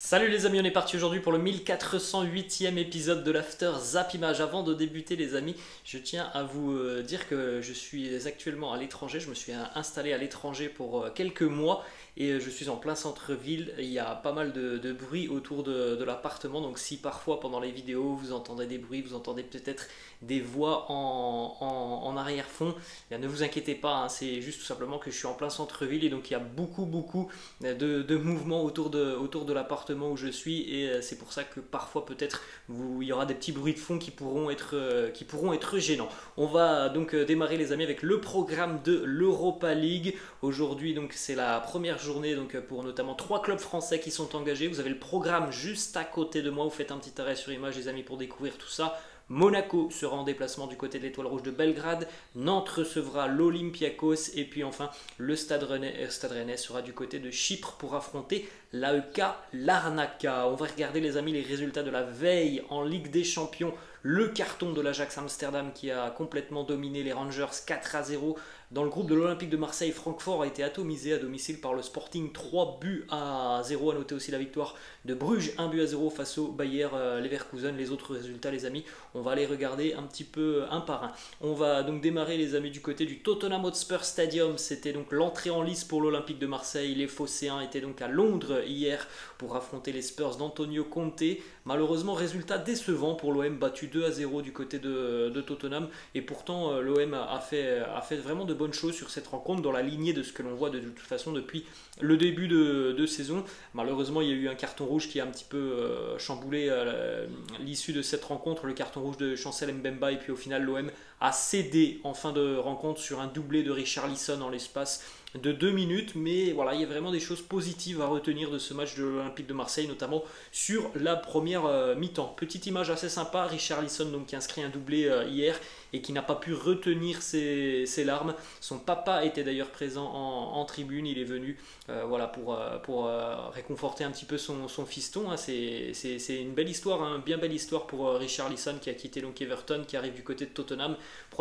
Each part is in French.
Salut les amis, on est parti aujourd'hui pour le 1408e épisode de l'After Zap Image. Avant de débuter les amis, je tiens à vous euh, dire que je suis actuellement à l'étranger, je me suis installé à l'étranger pour euh, quelques mois et euh, je suis en plein centre-ville. Il y a pas mal de, bruit autour de, l'appartement, donc si parfois pendant les vidéos vous entendez des bruits, vous entendez peut-être des voix en, arrière-fond, eh ne vous inquiétez pas, hein, c'est juste tout simplement que je suis en plein centre-ville et donc il y a beaucoup beaucoup de, mouvements autour de, autour de l'appartement où je suis et euh, c'est pour ça que parfois peut-être il y aura des petits bruits de fond qui pourront être, euh, qui pourront être gênants. On va donc démarrer les amis avec le programme de l'Europa League. Aujourd'hui donc c'est la première journée donc, euh, pour notamment trois clubs français qui sont engagés. Vous avez le programme juste à côté de moi. Vous faites un petit arrêt sur image, les amis, pour découvrir tout ça. Monaco sera en déplacement du côté de l'Étoile Rouge de Belgrade. Nantes recevra l'Olympiakos. Et puis enfin, le Stade Rennais, euh, Stade Rennais sera du côté de Chypre pour affronter l'AEK Larnaca. On va regarder, les amis, les résultats de la veille en Ligue des Champions. Le carton de l'Ajax Amsterdam qui a complètement dominé les Rangers 4 à 0 dans le groupe de l'Olympique de Marseille, Francfort a été atomisé à domicile par le Sporting 3 buts à 0. A noter aussi la victoire de Bruges 1 but à 0 face au Bayer euh, Leverkusen. Les autres résultats, les amis, on va les regarder un petit peu un par un. On va donc démarrer, les amis, du côté du Tottenham Hotspur Stadium. C'était donc l'entrée en lice pour l'Olympique de Marseille. Les Phocéens étaient donc à Londres hier pour affronter les Spurs d'Antonio Conte. Malheureusement, résultat décevant pour l'OM, battu 2 à 0 du côté de, Tottenham. Et pourtant, euh, l'OM a fait, a fait vraiment de bonnes choses sur cette rencontre dans la lignée de ce que l'on voit de, toute façon depuis le début de, saison. Malheureusement, il y a eu un carton rouge qui a un petit peu euh, chamboulé euh, l'issue de cette rencontre, le carton rouge de Chancel Mbemba, et puis au final l'OM a cédé en fin de rencontre sur un doublé de Richard Lisson en l'espace de deux minutes, mais voilà, il y a vraiment des choses positives à retenir de ce match de l'Olympique de Marseille, notamment sur la première euh, mi-temps. Petite image assez sympa, Richard Lisson donc, qui inscrit un doublé hier et qui n'a pas pu retenir ses, larmes. Son papa était d'ailleurs présent en, tribune, il est venu euh, voilà, pour, euh, euh, réconforter un petit peu son, fiston. Hein. C'est une belle histoire, hein. bien belle histoire pour Richard Lisson qui a quitté donc Everton, qui arrive du côté de Tottenham.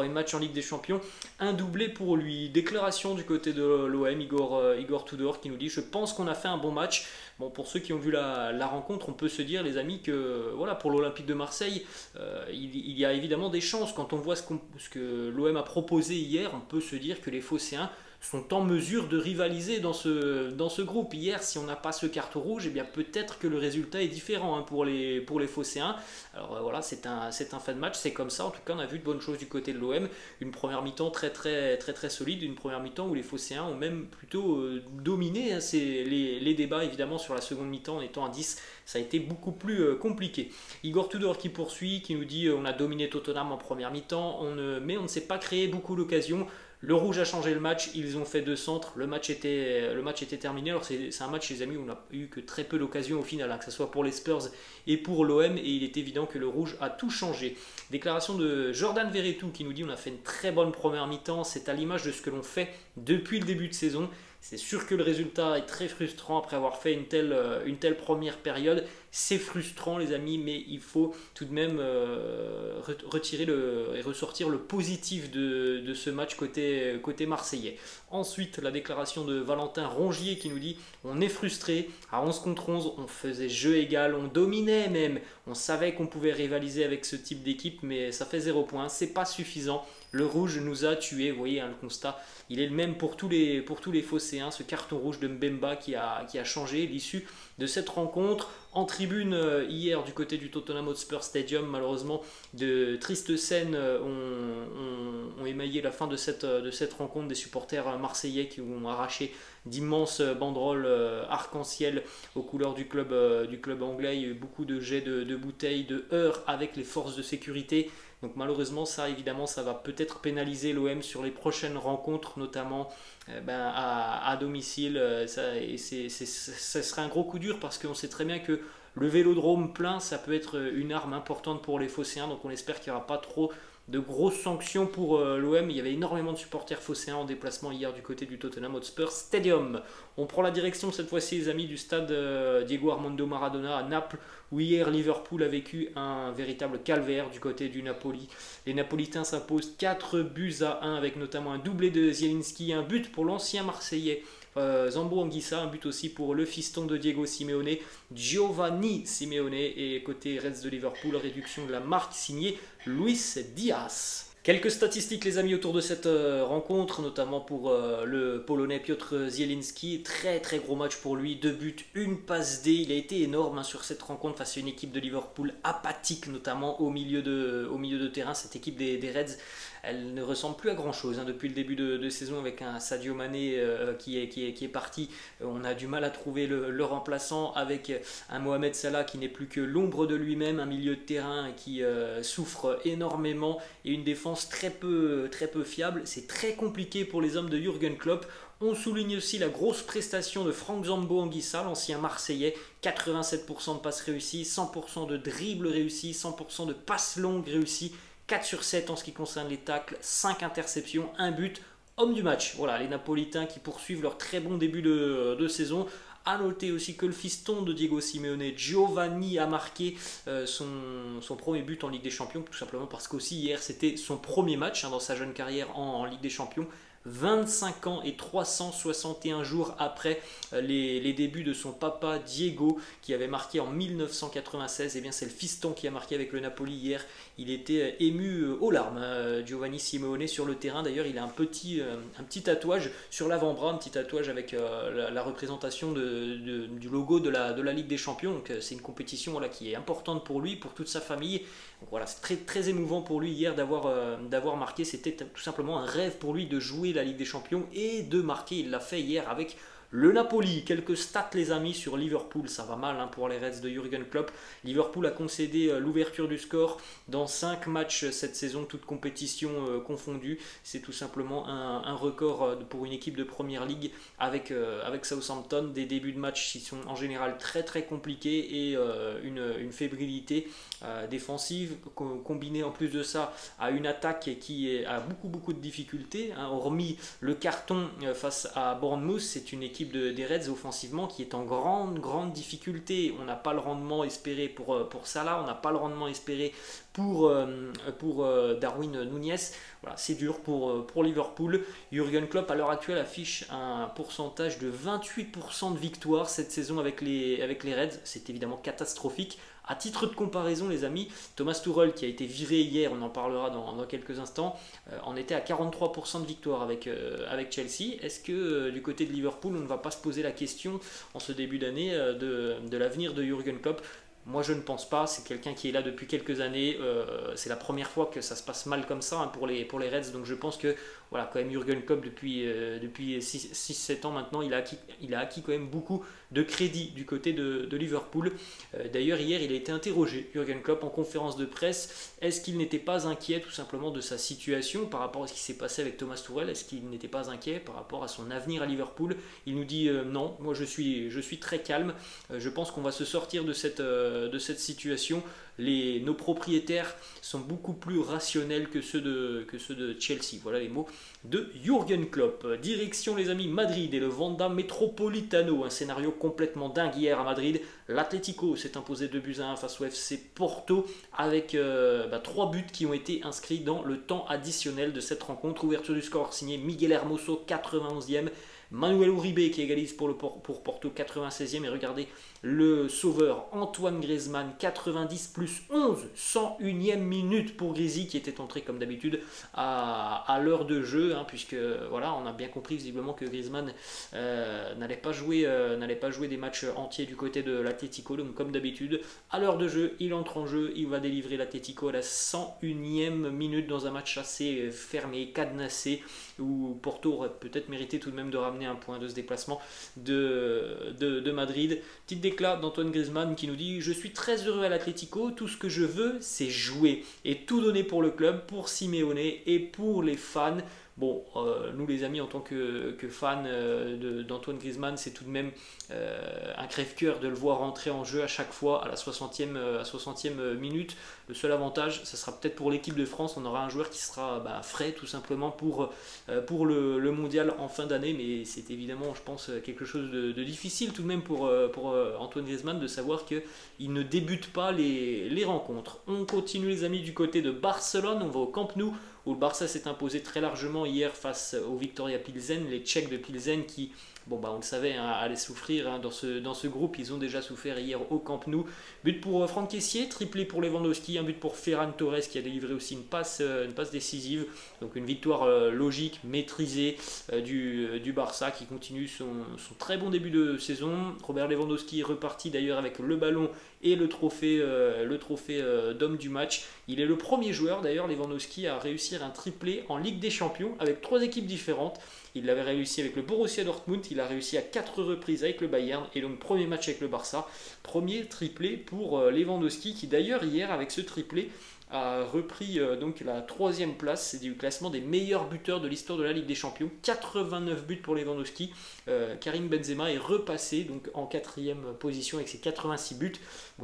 Match en Ligue des Champions, un doublé pour lui. Déclaration du côté de l'OM, Igor, Igor Tudor qui nous dit Je pense qu'on a fait un bon match. Bon, pour ceux qui ont vu la, rencontre, on peut se dire, les amis, que voilà, pour l'Olympique de Marseille, il, il, y a évidemment des chances. Quand on voit ce, que l'OM a proposé hier, on peut se dire que les Phocéens sont en mesure de rivaliser dans ce, dans ce groupe. Hier, si on n'a pas ce carton rouge, eh peut-être que le résultat est différent hein, pour, les, pour les Phocéens. Alors euh, voilà, c'est un, c'est un fin de match, c'est comme ça. En tout cas, on a vu de bonnes choses du côté de l'OM. Une première mi-temps très très très très solide, une première mi-temps où les Phocéens ont même plutôt euh, dominé. Hein. les, les, débats évidemment sur la seconde mi-temps en étant à 10, ça a été beaucoup plus euh, compliqué. Igor Tudor qui poursuit, qui nous dit on a dominé Tottenham en première mi-temps, mais on ne s'est pas créé beaucoup d'occasions. Le rouge a changé le match, ils ont fait deux centres, le match était, terminé. Alors c'est un match, les amis, où on n'a eu que très peu d'occasions au final, hein, que ce soit pour les Spurs et pour l'OM, et il est évident que le rouge a tout changé. Déclaration de Jordan Verretou qui nous dit on a fait une très bonne première mi-temps, c'est à l'image de ce que l'on fait depuis le début de saison. C'est sûr que le résultat est très frustrant après avoir fait une telle, euh, une telle première période. C'est frustrant les amis, mais il faut tout de même euh, retirer le, et ressortir le positif de, de, ce match côté, côté marseillais. Ensuite, la déclaration de Valentin Rongier qui nous dit on est frustré, à 11 contre 11, on faisait jeu égal, on dominait même, on savait qu'on pouvait rivaliser avec ce type d'équipe, mais ça fait 0 points, c'est pas suffisant. Le rouge nous a tués, vous voyez hein, le constat, il est le même pour tous les, pour Phocéens, ce carton rouge de Mbemba qui a, changé l'issue de cette rencontre. En tribune euh, hier du côté du Tottenham Hotspur Stadium, malheureusement, de tristes scènes euh, ont, émaillé la fin de cette, euh, rencontre des supporters marseillais qui ont arraché d'immenses banderoles arc-en-ciel aux couleurs du club, anglais. Beaucoup de jets de, de bouteilles, de heurts avec les forces de sécurité. Donc malheureusement, ça évidemment, ça va peut-être pénaliser l'OM sur les prochaines rencontres, notamment euh, ben, à, domicile. Euh, ça, et ça serait un gros coup dur parce qu'on sait très bien que le vélodrome plein, ça peut être une arme importante pour les Phocéens. Donc on espère qu'il n'y aura pas trop de grosses sanctions pour euh, l'OM. Il y avait énormément de supporters phocéens en déplacement hier du côté du Tottenham Hotspur Stadium. On prend la direction cette fois-ci, les amis, du stade euh, Diego Armando Maradona à Naples, où hier Liverpool a vécu un véritable calvaire du côté du Napoli. Les Napolitains s'imposent 4 buts à 1 avec notamment un doublé de Zielinski, un but pour l'ancien Marseillais Zambo Anguissa, un but aussi pour le fiston de Diego Simeone, Giovanni Simeone, et côté Reds de Liverpool, réduction de la marque signée Luis Diaz. Quelques statistiques les amis autour de cette euh, rencontre, notamment pour euh, le Polonais Piotr Zielinski. Très très gros match pour lui, deux buts, une passe D. Il a été énorme hein, sur cette rencontre face à une équipe de Liverpool apathique, notamment au milieu de, terrain. Cette équipe des Reds, elle ne ressemble plus à grand chose hein, depuis le début de, saison avec un Sadio Mané euh, qui, est, parti. Euh, on a du mal à trouver le, remplaçant avec un Mohamed Salah qui n'est plus que l'ombre de lui-même, un milieu de terrain qui euh, souffre énormément et une défense très peu, très peu fiable. C'est très compliqué pour les hommes de Jürgen Klopp. On souligne aussi la grosse prestation de Franck Zambo Anguissa, l'ancien Marseillais, 87% de passes réussies, 100% de dribbles réussis, 100% de passes longues réussies, 4 sur 7 en ce qui concerne les tacles, 5 interceptions, 1 but, homme du match. Voilà, les Napolitains qui poursuivent leur très bon début de, saison. A noter aussi que le fiston de Diego Simeone, Giovanni, a marqué euh, son, premier but en Ligue des Champions, tout simplement parce qu'aussi hier c'était son premier match hein, dans sa jeune carrière en Ligue des Champions. 25 ans et 361 jours après euh, les, débuts de son papa Diego qui avait marqué en 1996. Et eh bien c'est le fiston qui a marqué avec le Napoli hier. Il était euh, ému euh, aux larmes, hein, Giovanni Simeone sur le terrain. D'ailleurs, il a un petit, un petit tatouage sur l'avant-bras, un petit tatouage avec la, représentation du logo de la, de la Ligue des Champions. Donc c'est une compétition voilà, qui est importante pour lui, pour toute sa famille. Donc voilà, c'est très, très émouvant pour lui hier d'avoir d'avoir marqué. C'était tout simplement un rêve pour lui de jouer la Ligue des Champions et de marquer. Il l'a fait hier avec le Napoli, quelques stats les amis sur Liverpool, ça va mal hein, pour les Reds de Jurgen Klopp. Liverpool a concédé euh, l'ouverture du score dans 5 matchs cette saison, toutes compétitions euh, confondues. C'est tout simplement un, record euh, pour une équipe de Première Ligue avec, Southampton. Des débuts de match qui sont en général très très compliqués et une, fébrilité défensive combinée en plus de ça à une attaque qui a beaucoup beaucoup de difficultés. Hein. Hormis le carton face à Bournemouth, c'est une de, des Reds offensivement qui est en grande, grande difficulté. On n'a pas le rendement espéré pour, euh, pour Salah, on n'a pas le rendement espéré pour, euh, pour euh, Darwin Nunez. Voilà, c'est dur pour, pour Liverpool. Jurgen Klopp à l'heure actuelle affiche un pourcentage de 28% de victoire cette saison avec les, avec les Reds. C'est évidemment catastrophique. À titre de comparaison, les amis, Thomas Tuchel, qui a été viré hier, on en parlera dans, quelques instants, euh, en était à 43% de victoire avec, euh, avec Chelsea. Est-ce que euh, du côté de Liverpool, on ne va pas se poser la question en ce début d'année de, de l'avenir de Jurgen Klopp? Moi, je ne pense pas. C'est quelqu'un qui est là depuis quelques années. c'est la première fois que ça se passe mal comme ça hein, pour, les, Reds. Donc, je pense que voilà, quand même Jurgen Klopp depuis, euh, depuis 6-7 ans maintenant, il a, il a acquis quand même beaucoup de crédit du côté de, Liverpool. Euh, d'ailleurs, hier, il a été interrogé, Jurgen Klopp, en conférence de presse. Est-ce qu'il n'était pas inquiet tout simplement de sa situation par rapport à ce qui s'est passé avec Thomas Tuchel? Est-ce qu'il n'était pas inquiet par rapport à son avenir à Liverpool? Il nous dit euh, non, moi je suis, je suis très calme. je pense qu'on va se sortir de cette, de cette situation les, nos propriétaires sont beaucoup plus rationnels que ceux, de, que ceux de Chelsea. Voilà les mots de Jürgen Klopp. Direction les amis Madrid et le Vanda Metropolitano. Un scénario complètement dingue hier à Madrid. L'Atlético s'est imposé 2 buts à 1 face au FC Porto avec euh, bah, 3 buts qui ont été inscrits dans le temps additionnel de cette rencontre. Ouverture du score signé Miguel Hermoso 91e. Manuel Uribe qui égalise pour, le, Porto 96e et regardez le sauveur Antoine Griezmann 90 plus 11 101e minute pour Grisi qui était entré comme d'habitude à, l'heure de jeu hein, puisque voilà on a bien compris visiblement que Griezmann euh, n'allait pas jouer euh, pas jouer des matchs entiers du côté de l'Atletico donc comme d'habitude à l'heure de jeu il entre en jeu il va délivrer l'Atletico à la 101e minute dans un match assez fermé cadenassé où Porto aurait peut-être mérité tout de même de ramener un point de ce déplacement de, Madrid. Déclat d'Antoine Griezmann qui nous dit Je suis très heureux à l'Atlético, tout ce que je veux, c'est jouer et tout donner pour le club, pour Simeone et pour les fans. Bon, euh, nous les amis, en tant que, fans euh, d'Antoine Griezmann, c'est tout de même euh, un crève-cœur de le voir rentrer en jeu à chaque fois à la 60e, à 60e minute. Le seul avantage, ce sera peut-être pour l'équipe de France, on aura un joueur qui sera bah, frais tout simplement pour, le, mondial en fin d'année, mais c'est évidemment, je pense, quelque chose de, difficile tout de même pour, Antoine Griezmann de savoir qu'il ne débute pas les rencontres. On continue les amis du côté de Barcelone, on va au Camp Nou où le Barça s'est imposé très largement hier face au Victoria Pilsen, les Tchèques de Pilsen qui bon bah on le savait, hein, allaient souffrir hein, dans, ce, dans ce groupe. Ils ont déjà souffert hier au Camp Nou. But pour euh, Franck Caissier, triplé pour Lewandowski, un but pour Ferran Torres qui a délivré aussi une passe, euh, décisive. Donc une victoire euh, logique, maîtrisée du, Barça qui continue son, son, très bon début de saison. Robert Lewandowski est reparti d'ailleurs avec le ballon et le trophée, d'homme du match. Il est le premier joueur d'ailleurs, Lewandowski, à réussir un triplé en Ligue des Champions avec trois équipes différentes. Il l'avait réussi avec le Borussia Dortmund, a réussi à quatre reprises avec le Bayern et donc premier match avec le Barça, premier triplé pour euh, Lewandowski qui d'ailleurs hier avec ce triplé a repris euh, donc la troisième place. C'est du classement des meilleurs buteurs de l'histoire de la Ligue des Champions. 89 buts pour Lewandowski. Euh, Karim Benzema est repassé donc en quatrième position avec ses 86 buts.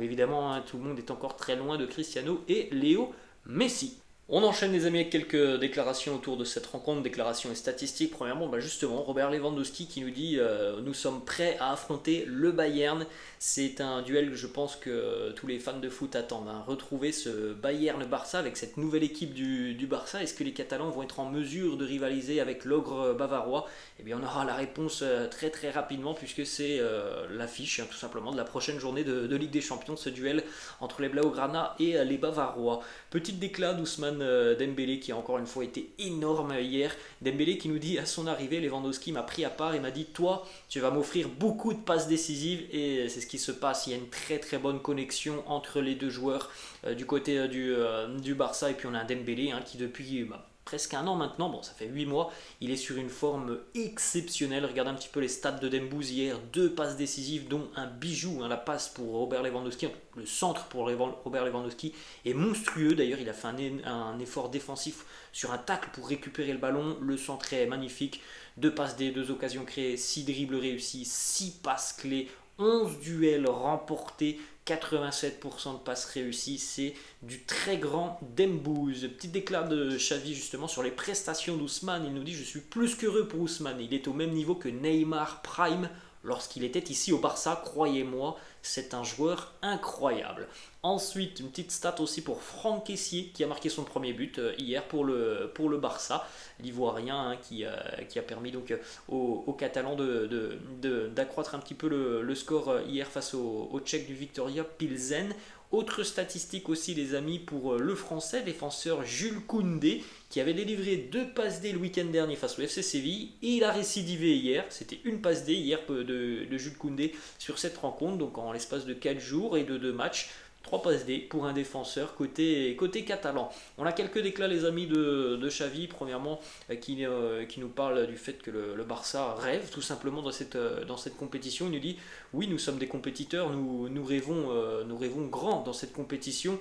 Évidemment hein, tout le monde est encore très loin de Cristiano et Léo Messi on enchaîne les amis avec quelques déclarations autour de cette rencontre, déclarations et statistiques. Premièrement, bah justement, Robert Lewandowski qui nous dit euh, nous sommes prêts à affronter le Bayern. C'est un duel que je pense que tous les fans de foot attendent. Hein. Retrouver ce Bayern-Barça avec cette nouvelle équipe du, Barça. Est-ce que les Catalans vont être en mesure de rivaliser avec l'ogre bavarois? Eh bien, on aura la réponse euh, très très rapidement puisque c'est euh, l'affiche hein, tout simplement de la prochaine journée de, Ligue des Champions, ce duel entre les Blaugrana et les Bavarois. Petite déclat d'Ousmane euh, Dembélé qui a encore une fois été énorme hier. Dembélé qui nous dit à son arrivée, Lewandowski m'a pris à part et m'a dit Toi, tu vas m'offrir beaucoup de passes décisives. Et c'est ce qui se passe. Il y a une très très bonne connexion entre les deux joueurs euh, du côté euh, du, du, Barça. Et puis on a un Dembélé hein, qui, depuis. Bah, presque un an maintenant, bon ça fait 8 mois, il est sur une forme exceptionnelle. Regardez un petit peu les stats de Dembouz hier, deux passes décisives dont un bijou, hein, la passe pour Robert Lewandowski, le centre pour Robert Lewandowski est monstrueux. D'ailleurs il a fait un, effort défensif sur un tacle pour récupérer le ballon, le centre est magnifique. Deux passes des deux occasions créées, 6 dribbles réussis, 6 passes clés, 11 duels remportés, 87% de passes réussies, c'est du très grand Dembouz. Petit déclat de Xavi justement sur les prestations d'Ousmane. Il nous dit Je suis plus qu'heureux pour Ousmane. Il est au même niveau que Neymar Prime lorsqu'il était ici au Barça. Croyez-moi, c'est un joueur incroyable. Ensuite, une petite stat aussi pour Franck Caissier qui a marqué son premier but euh, hier pour le, Barça, l'Ivoirien hein, qui, euh, qui, a permis donc euh, aux, Catalans d'accroître un petit peu le, score hier face au, au Tchèque du Victoria Pilsen. Autre statistique aussi les amis pour le français défenseur Jules Koundé qui avait délivré deux passes D le week-end dernier face au FC Séville. Il a récidivé hier, c'était une passe D hier de, de Jules Koundé sur cette rencontre donc en l'espace de 4 jours et de 2 matchs 3 passes D pour un défenseur côté, côté catalan. On a quelques déclats les amis de, de Xavi, premièrement euh, qui, euh, qui nous parle du fait que le, Barça rêve tout simplement dans cette, euh, dans cette compétition. Il nous dit oui nous sommes des compétiteurs, nous, nous, rêvons, nous rêvons grand dans cette compétition,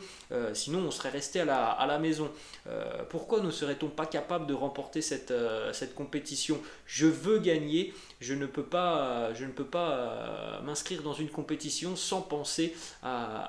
sinon on serait resté à la, à la maison. pourquoi ne serait-on pas capable de remporter cette, cette compétition? Je veux gagner, je ne peux pas, m'inscrire dans une compétition sans penser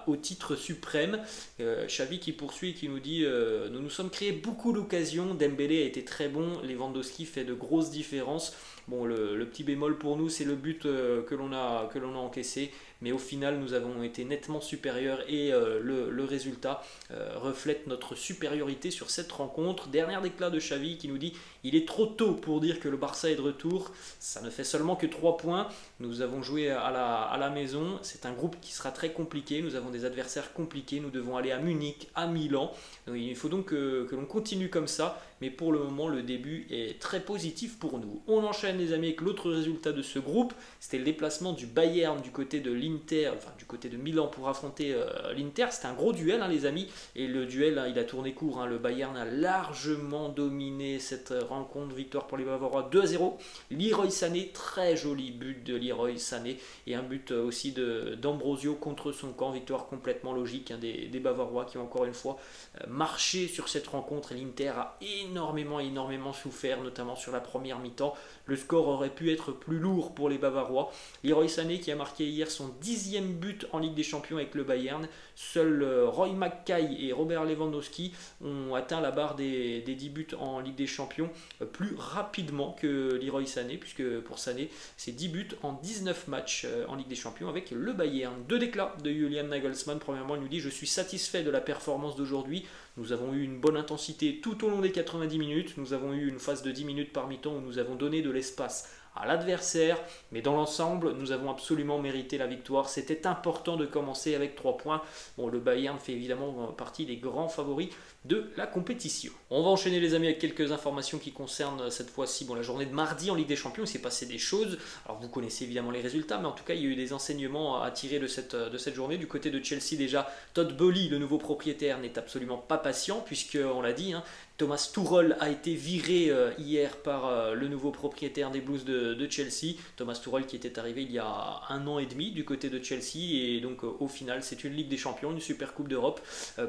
au titre suprême. Euh, Xavi qui poursuit, qui nous dit euh, Nous nous sommes créés beaucoup d'occasions. Dembélé a été très bon. Lewandowski fait de grosses différences. Bon, le, petit bémol pour nous, c'est le but euh, que l'on a, que l'on a encaissé. Mais au final nous avons été nettement supérieurs et euh, le, résultat euh, reflète notre supériorité sur cette rencontre. Dernière déclat de Xavi qui nous dit il est trop tôt pour dire que le Barça est de retour, ça ne fait seulement que 3 points, nous avons joué à la, à la maison, c'est un groupe qui sera très compliqué, nous avons des adversaires compliqués, nous devons aller à Munich, à Milan, il faut donc que, que l'on continue comme ça, mais pour le moment le début est très positif pour nous. On enchaîne les amis avec l'autre résultat de ce groupe, c'était le déplacement du Bayern du côté de l'Inter enfin du côté de Milan pour affronter euh, l'Inter. C'était un gros duel, hein, les amis. Et le duel, hein, il a tourné court. Hein. Le Bayern a largement dominé cette rencontre. Victoire pour les Bavarois 2-0. Leroy Sané, très joli but de Leroy Sané. Et un but euh, aussi d'Ambrosio contre son camp. Victoire complètement logique des, des, Bavarois qui ont encore une fois euh, marché sur cette rencontre. L'Inter a énormément, énormément souffert, notamment sur la première mi-temps. Le score aurait pu être plus lourd pour les Bavarois. Leroy Sané qui a marqué hier son dixième but en Ligue des Champions avec le Bayern. Seuls Roy McKay et Robert Lewandowski ont atteint la barre des, des 10 buts en Ligue des Champions plus rapidement que Leroy Sané, puisque pour Sané, c'est 10 buts en 19 matchs en Ligue des Champions avec le Bayern. Deux déclats de Julian Nagelsmann. Premièrement, il nous dit Je suis satisfait de la performance d'aujourd'hui. Nous avons eu une bonne intensité tout au long des 90 minutes. Nous avons eu une phase de 10 minutes par mi-temps où nous avons donné de l'espace à l'adversaire, mais dans l'ensemble, nous avons absolument mérité la victoire. C'était important de commencer avec 3 points. Bon, le Bayern fait évidemment partie des grands favoris de la compétition. On va enchaîner les amis avec quelques informations qui concernent cette fois-ci bon, la journée de mardi en Ligue des Champions. Il s'est passé des choses. Alors vous connaissez évidemment les résultats, mais en tout cas il y a eu des enseignements à tirer de cette, journée. Du côté de Chelsea déjà, Todd Bowley, le nouveau propriétaire, n'est absolument pas patient puisque on l'a dit, hein, Thomas Tuchel a été viré euh, hier par euh, le nouveau propriétaire des Blues de, Chelsea. Thomas Tuchel qui était arrivé il y a un an et demi du côté de Chelsea. Et donc euh, au final, c'est une Ligue des Champions, une Super Coupe d'Europe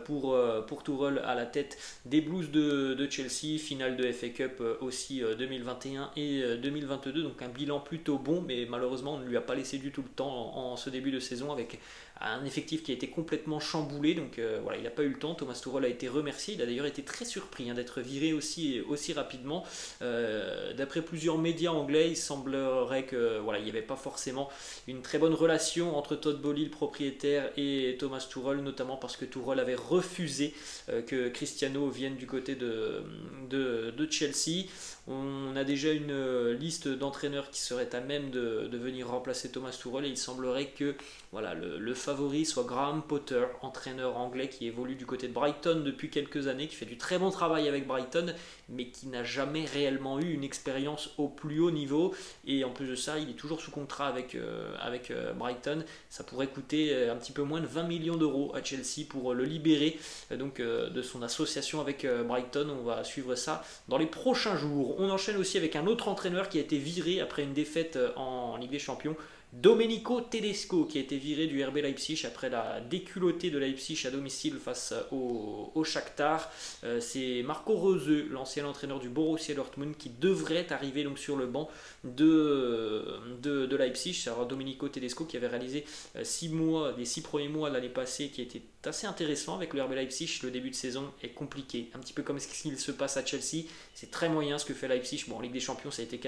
pour, pour à la tête des Blues de, Chelsea. Finale de FA Cup aussi 2021 et 2022. Donc un bilan plutôt bon, mais malheureusement on ne lui a pas laissé du tout le temps en ce début de saison avec un effectif qui a été complètement chamboulé. Donc voilà, il n'a pas eu le temps. Thomas Tuchel a été remercié. Il a d'ailleurs été très surpris hein, d'être viré aussi, aussi rapidement. Euh, d'après plusieurs médias anglais, il semblerait que voilà, il n'y avait pas forcément une très bonne relation entre Todd Bowley, le propriétaire, et Thomas Tuchel, notamment parce que Tuchel avait refusé euh, que Cristiano vienne du côté de, de, de Chelsea. On a déjà une euh, liste d'entraîneurs qui seraient à même de, venir remplacer Thomas Tuchel et il semblerait que voilà, le, favori soit Graham Potter, entraîneur anglais qui évolue du côté de Brighton depuis quelques années, qui fait du très bon travail avec Brighton, mais qui n'a jamais réellement eu une expérience au plus haut niveau. Et en plus de ça, il est toujours sous contrat avec, euh, euh, Brighton. Ça pourrait coûter un petit peu moins de 20 millions d'euros à Chelsea pour le libérer donc, de son association avec Brighton. On va suivre ça dans les prochains jours. On enchaîne aussi avec un autre entraîneur qui a été viré après une défaite euh, en Ligue des Champions. Domenico Tedesco qui a été viré du RB Leipzig après la déculottée de Leipzig à domicile face au, au Shakhtar. Euh, c'est Marco Rose, l'ancien entraîneur du Borussia Dortmund, qui devrait arriver donc sur le banc de, de, Leipzig. Alors Domenico Tedesco qui avait réalisé 6 euh, mois, des 6 premiers mois de l'année passée qui était assez intéressant avec le RB Leipzig. Le début de saison est compliqué, un petit peu comme ce qu'il se passe à Chelsea. C'est très moyen ce que fait Leipzig. Bon, en Ligue des Champions, ça a été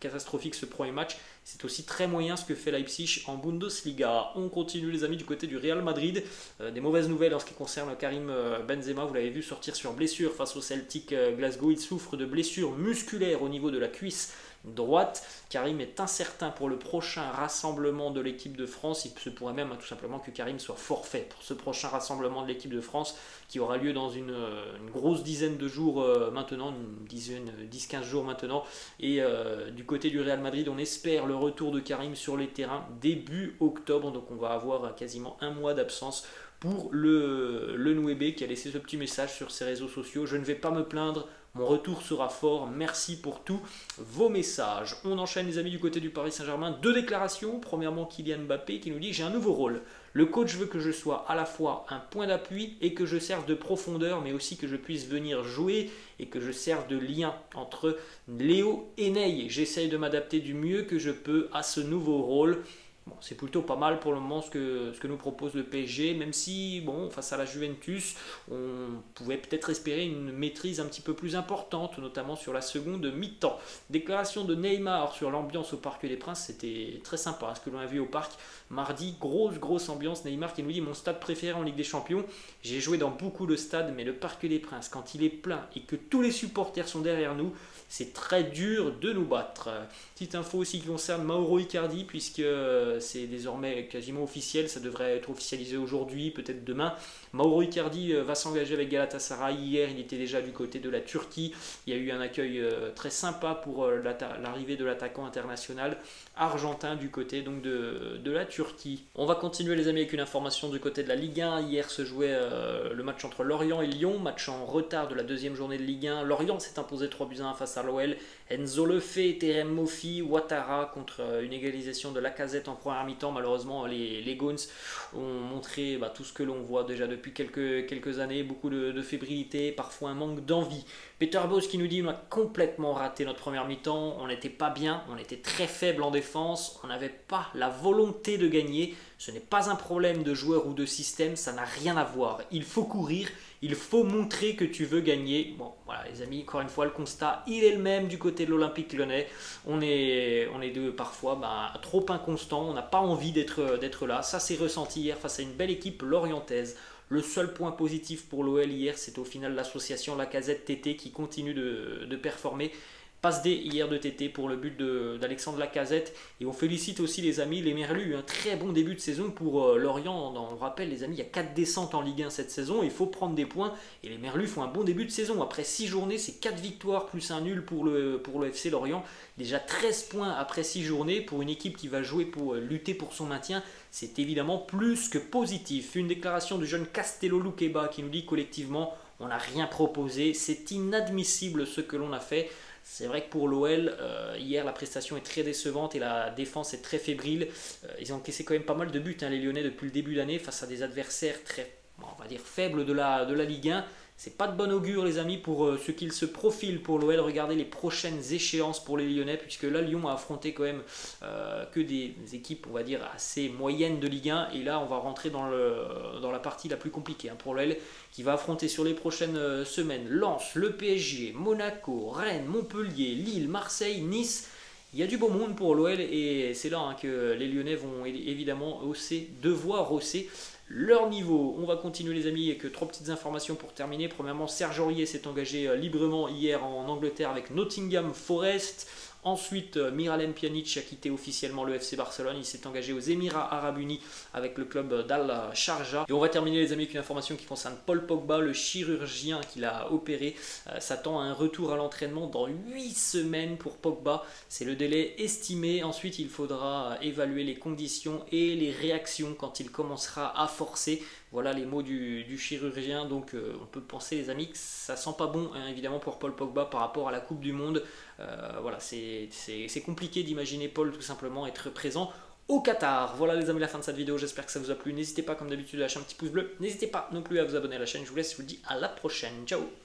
catastrophique ce premier match. C'est aussi très moyen ce que fait En Bundesliga. On continue les amis du côté du Real Madrid. Euh, des mauvaises nouvelles en ce qui concerne Karim euh, Benzema. Vous l'avez vu sortir sur blessure face au Celtic euh, Glasgow. Il souffre de blessures musculaires au niveau de la cuisse droite. Karim est incertain pour le prochain rassemblement de l'équipe de France. Il se pourrait même hein, tout simplement que Karim soit forfait pour ce prochain rassemblement de l'équipe de France qui aura lieu dans une, euh, grosse dizaine de jours euh, maintenant, une dizaine, 10-15 jours maintenant. Et euh, du côté du Real Madrid, on espère le retour de Karim sur les terrains début octobre. Donc on va avoir quasiment un mois d'absence pour le, le Nouébé qui a laissé ce petit message sur ses réseaux sociaux. Je ne vais pas me plaindre mon retour sera fort. Merci pour tous vos messages. On enchaîne les amis du côté du Paris Saint-Germain. Deux déclarations. Premièrement, Kylian Mbappé qui nous dit j'ai un nouveau rôle. Le coach veut que je sois à la fois un point d'appui et que je serve de profondeur, mais aussi que je puisse venir jouer et que je serve de lien entre Léo et Ney. J'essaye de m'adapter du mieux que je peux à ce nouveau rôle c'est plutôt pas mal pour le moment ce que, ce que nous propose le PSG, même si, bon, face à la Juventus, on pouvait peut-être espérer une maîtrise un petit peu plus importante, notamment sur la seconde mi-temps. Déclaration de Neymar sur l'ambiance au Parc des Princes, c'était très sympa ce que l'on a vu au parc mardi. Grosse, grosse ambiance. Neymar qui nous dit Mon stade préféré en Ligue des Champions. J'ai joué dans beaucoup de stades, mais le Parc des Princes, quand il est plein et que tous les supporters sont derrière nous, c'est très dur de nous battre. Petite info aussi qui concerne Mauro Icardi, puisque c'est désormais quasiment officiel, ça devrait être officialisé aujourd'hui, peut-être demain. Mauro Icardi euh, va s'engager avec Galatasaray. Hier, il était déjà du côté de la Turquie. Il y a eu un accueil euh, très sympa pour euh, l'arrivée de l'attaquant international argentin du côté donc de, de, la Turquie. On va continuer les amis avec une information du côté de la Ligue 1. Hier se jouait le match entre Lorient et Lyon, match en retard de la deuxième journée de Ligue 1. Lorient s'est imposé 3 buts à 1 face à l'OL. Enzo Lefebvre, Terem Mofi, Ouattara contre une égalisation de Lacazette en première mi-temps. Malheureusement, les, les ont montré bah, tout ce que l'on voit déjà depuis quelques, quelques années, beaucoup de, fébrilité, parfois un manque d'envie. Peter Bosch qui nous dit on a complètement raté notre première mi-temps, on n'était pas bien, on était très faible en défense, on n'avait pas la volonté de gagner. Ce n'est pas un problème de joueur ou de système, ça n'a rien à voir. Il faut courir, il faut montrer que tu veux gagner. Bon, voilà, les amis, encore une fois, le constat, il est le même du côté de l'Olympique lyonnais. On est, on est de, parfois bah, trop inconstant, on n'a pas envie d'être là. Ça s'est ressenti hier face à une belle équipe lorientaise. Le seul point positif pour l'OL hier, c'est au final l'association La Casette TT qui continue de performer. Passe D hier de TT pour le but d'Alexandre Lacazette. Et on félicite aussi les amis, les Merlus. Un très bon début de saison pour euh, Lorient. On rappelle, les amis, il y a 4 descentes en Ligue 1 cette saison. Il faut prendre des points. Et les Merlus font un bon début de saison. Après 6 journées, c'est 4 victoires plus un nul pour le, pour le FC Lorient. Déjà 13 points après 6 journées pour une équipe qui va jouer pour euh, lutter pour son maintien. C'est évidemment plus que positif. Une déclaration du jeune Castello Luqueba qui nous dit collectivement on n'a rien proposé. C'est inadmissible ce que l'on a fait. C'est vrai que pour l'OL, euh, hier la prestation est très décevante et la défense est très fébrile. Euh, ils ont encaissé quand même pas mal de buts, hein, les Lyonnais, depuis le début de l'année, face à des adversaires très, faibles de la Ligue 1. C'est pas de bon augure, les amis, pour euh, ce qu'il se profile pour l'OL. Regardez les prochaines échéances pour les Lyonnais, puisque là, Lyon a affronté quand même euh, que des équipes, on va dire, assez moyennes de Ligue 1. Et là, on va rentrer dans, la partie la plus compliquée hein, pour l'OL, qui va affronter sur les prochaines euh, semaines Lens, le PSG, Monaco, Rennes, Montpellier, Lille, Marseille, Nice. Il y a du beau monde pour l'OL et c'est là hein, que les Lyonnais vont évidemment hausser, devoir hausser leur niveau. On va continuer les amis avec trois petites informations pour terminer. Premièrement, Serge Aurier s'est engagé euh, librement hier en Angleterre avec Nottingham Forest. Ensuite, euh, Miralem Pjanic a quitté officiellement le FC Barcelone. Il s'est engagé aux Émirats Arabes Unis avec le club d'Al Sharjah. Et on va terminer les amis avec une information qui concerne Paul Pogba, le chirurgien qui l'a opéré. Euh, s'attend à un retour à l'entraînement dans 8 semaines pour Pogba. C'est le délai estimé. Ensuite, il faudra évaluer les conditions et les réactions quand il commencera à forcer. Voilà les mots du, chirurgien. Donc euh, on peut penser les amis que ça sent pas bon hein, évidemment pour Paul Pogba par rapport à la Coupe du Monde. Euh, voilà, c'est compliqué d'imaginer Paul tout simplement être présent au Qatar. Voilà les amis la fin de cette vidéo, j'espère que ça vous a plu. N'hésitez pas comme d'habitude à lâcher un petit pouce bleu. N'hésitez pas non plus à vous abonner à la chaîne. Je vous laisse, je vous dis à la prochaine. Ciao